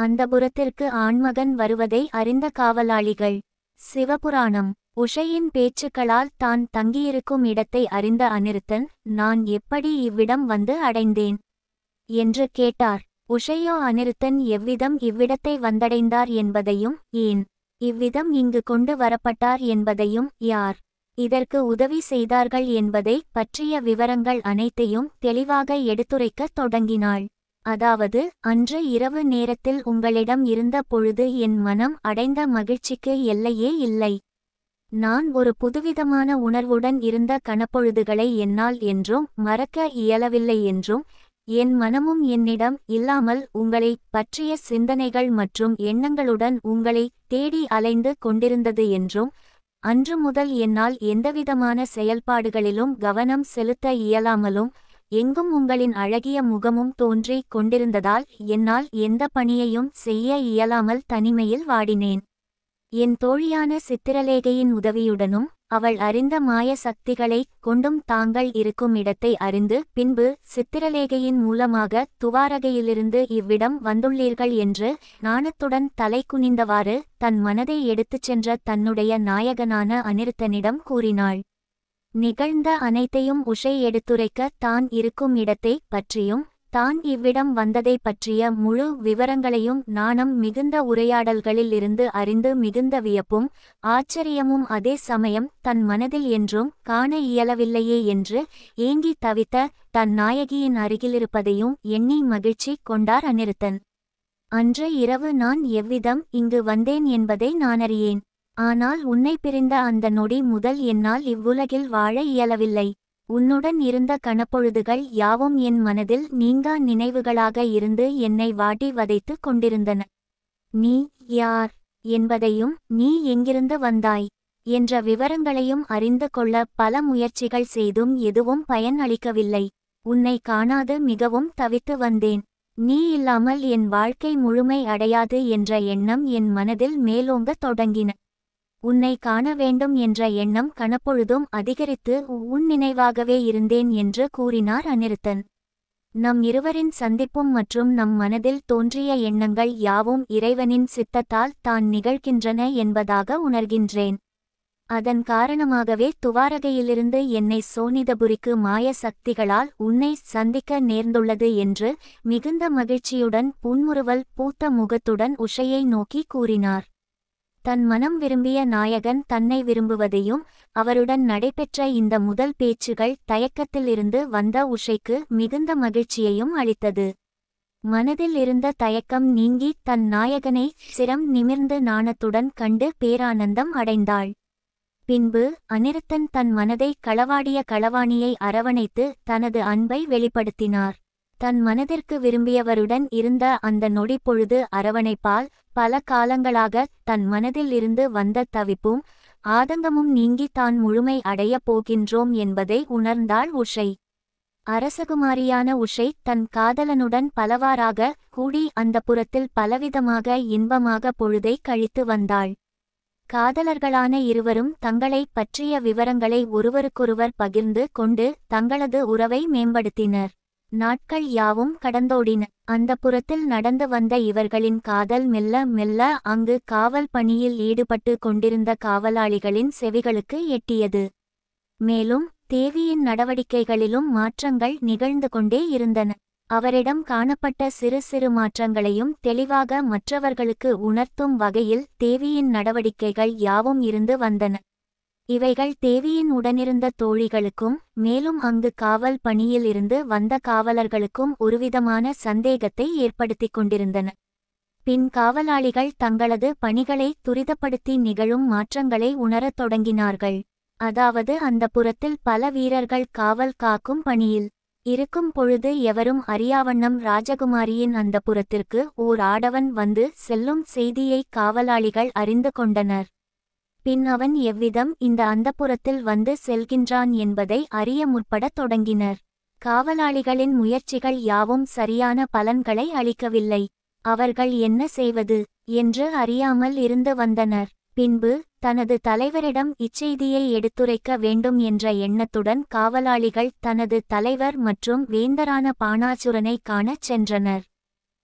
அந்தபுரத்திற்கு ஆண்மகன் வருவதை அறிந்த காவலாளிகள். சிவபுராணம். உஷையின் பேச்சுக்களால் தான் தங்கியிருக்கும் இடத்தை அறிந்த அநிருத்தன் நான் எப்படி இவ்விடம் வந்து அடைந்தேன் என்று கேட்டார். உஷையோ அநிருத்தன் எவ்விதம் இவ்விடத்தை வந்தடைந்தார் என்பதையும் ஏன்? இவ்விதம் இங்கு கொண்டு வரப்பட்டார் என்பதையும் யார்? இதற்கு உதவி செய்தார்கள் என்பதை பற்றிய விவரங்கள் அனைத்தையும் தெளிவாக எடுத்துரைக்கத் தொடங்கினாள். அதாவது அன்று இரவு நேரத்தில் உங்களிடம் இருந்த பொழுது என் மனம் அடைந்த மகிழ்ச்சிக்கு எல்லையே இல்லை. நான் ஒரு புதுவிதமான உணர்வுடன் இருந்த கணப்பொழுதுகளை என்னால் என்றும் மறக்க இயலவில்லை என்றும் என் மனமும் என்னிடம் இல்லாமல் உங்களை பற்றிய சிந்தனைகள் மற்றும் எண்ணங்களுடன் உங்களை தேடி அலைந்து கொண்டிருந்தது என்றும் அன்று முதல் என்னால் எந்தவிதமான செயல்பாடுகளிலும் கவனம் செலுத்த இயலாமலும் எங்கும் உங்களின் அழகிய முகமும் தோன்றிக் கொண்டிருந்ததால் என்னால் எந்த பணியையும் செய்ய இயலாமல் தனிமையில் வாடினேன். என் தோழியான சித்திரலேகையின் உதவியுடனும் அவள் அறிந்த மாய சக்திகளைக் கொண்டும் தாங்கள் இருக்கும் இடத்தை அறிந்து பின்பு சித்திரலேகையின் மூலமாக துவாரகையிலிருந்து இவ்விடம் வந்துள்ளீர்கள் என்று நாணத்துடன் தலை குனிந்தவாறு தன் மனதை எடுத்துச் சென்ற தன்னுடைய நாயகனான அனிருத்தனிடம் கூறினாள். நிகழ்ந்த அனைத்தையும் உஷை எடுத்துரைக்க தான் இருக்கும் இடத்தை பற்றியும் தான் இவ்விடம் வந்ததை பற்றிய முழு விவரங்களையும் நாணம் மிகுந்த உரையாடல்களில் இருந்து அறிந்து மிகுந்த வியப்பும் ஆச்சரியமும் அதே சமயம் தன் மனதில் என்றும் காண இயலவில்லையே என்று ஏங்கி தவித்த தன் நாயகியின் அருகிலிருப்பதையும் எண்ணி மகிழ்ச்சி கொண்டார் அநிருத்தன். அன்று இரவு நான் எவ்விதம் இங்கு வந்தேன் என்பதை நான் அறியேன். ஆனால் உன்னை பிரிந்த அந்த நொடி முதல் என்னால் இவ்வுலகில் வாழ இயலவில்லை. உன்னுடன் இருந்த கணப்பொழுதுகள் யாவும் என் மனதில் நீங்கா நினைவுகளாக இருந்து என்னை வாட்டி வதைத்து கொண்டிருந்தன. நீ யார் என்பதையும் நீ எங்கிருந்து வந்தாய் என்ற விவரங்களையும் அறிந்து கொள்ள பல முயற்சிகள் செய்தும் எதுவும் பயன் அளிக்கவில்லை உன்னை காணாது மிகவும் தவித்து வந்தேன். நீ இல்லாமல் என் வாழ்க்கை முழுமை அடையாது என்ற எண்ணம் என் மனதில் மேலோங்கத் தொடங்கின. உன்னை காண வேண்டும் என்ற எண்ணம் கணப்பொழுதும் அதிகரித்து உன் நினைவாகவே இருந்தேன் என்று கூறினார் அனிருத்தன். நம் இருவரின் சந்திப்பும் மற்றும் நம் மனதில் தோன்றிய எண்ணங்கள் யாவும் இறைவனின் சித்தத்தால் தான் நிகழ்கின்றன என்பதாக உணர்கின்றேன். அதன் காரணமாகவே துவாரகையிலிருந்து என்னை சோனிதபுரிக்கு மாய சக்திகளால் உன்னை சந்திக்க நேர்ந்துள்ளது என்று மிகுந்த மகிழ்ச்சியுடன் புன்முறுவல் பூத்த முகத்துடன் உஷையை நோக்கி கூறினார். தன் மனம் விரும்பிய நாயகன் தன்னை விரும்புவதையும் அவருடன் நடைபெற்ற இந்த முதல் பேச்சுகள் தயக்கத்திலிருந்து வந்த உஷைக்கு மிகுந்த மகிழ்ச்சியையும் அளித்தது. மனதில் இருந்த தயக்கம் நீங்கி தன் நாயகனை சிரம் நிமிர்ந்து நாணத்துடன் கண்டு பேரானந்தம் அடைந்தாள். பின்பு அனிருத்தன் தன் மனதை களவாடிய களவாணியை அரவணைத்து தனது அன்பை வெளிப்படுத்தினார். தன் மனதிற்கு விரும்பியவருடன் இருந்த அந்த நொடிப்பொழுது அரவணைப்பால் பல காலங்களாக தன் மனதில் இருந்து வந்த தவிப்பும் ஆதங்கமும் நீங்கி தான் முழுமை அடையப் போகின்றோம் என்பதை உணர்ந்தாள் உஷை. அரசகுமாரியான உஷை தன் காதலனுடன் பலவாறாக கூடி அந்த புறத்தில் பலவிதமாக இன்பமாக பொழுதை கழித்து வந்தாள். காதலர்களான இருவரும் தங்களை பற்றிய விவரங்களை ஒருவருக்கொருவர் பகிர்ந்து கொண்டு தங்களது உறவை மேம்படுத்தினர். நாட்கள் யாவும் கடந்தோடின. அந்த புறத்தில் நடந்து வந்த இவர்களின் காதல் மெல்ல மெல்ல அங்கு காவல் பணியில் ஈடுபட்டு கொண்டிருந்த காவலாளிகளின் செவிகளுக்கு எட்டியது. மேலும் தேவியின் நடவடிக்கைகளிலும் மாற்றங்கள் நிகழ்ந்து கொண்டே இருந்தன. அவரிடம் காணப்பட்ட சிறு சிறு மாற்றங்களையும் தெளிவாக மற்றவர்களுக்கு உணர்த்தும் வகையில் தேவியின் நடவடிக்கைகள் யாவும் இருந்து வந்தன. இவைகள் தேவியின் உடனிருந்த தோழிகளுக்கும் மேலும் அங்கு காவல் பணியில் இருந்து வந்த காவலர்களுக்கும் ஒருவிதமான சந்தேகத்தை ஏற்படுத்திக் கொண்டிருந்தன. பின் காவலாளிகள் தங்களது பணிகளை துரிதப்படுத்தி நிகழும் மாற்றங்களை உணரத் தொடங்கினார்கள். அதாவது அந்த புறத்தில் பல வீரர்கள் காவல் காக்கும் பணியில் இருக்கும் பொழுது எவரும் அறியாவண்ணம் ராஜகுமாரியின் அந்த புறத்திற்கு ஓர் ஆடவன் வந்து செல்லும் செய்தியை காவலாளிகள் அறிந்து கொண்டனர். பின் அவன் எவ்விதம் இந்த அந்தப்புறத்தில் வந்து செல்கின்றான் என்பதை அறிய முற்படத் தொடங்கினர். காவலாளிகளின் முயற்சிகள் யாவும் சரியான பலன்களை அளிக்கவில்லை. அவர்கள் என்ன செய்வது என்று அறியாமல் இருந்து வந்தனர். பின்பு தனது தலைவரிடம் இச்செய்தியை எடுத்துரைக்க வேண்டும் என்ற எண்ணத்துடன் காவலாளிகள் தனது தலைவர் மற்றும் வேந்தரான பாணாசுரனை காணச் சென்றனர்.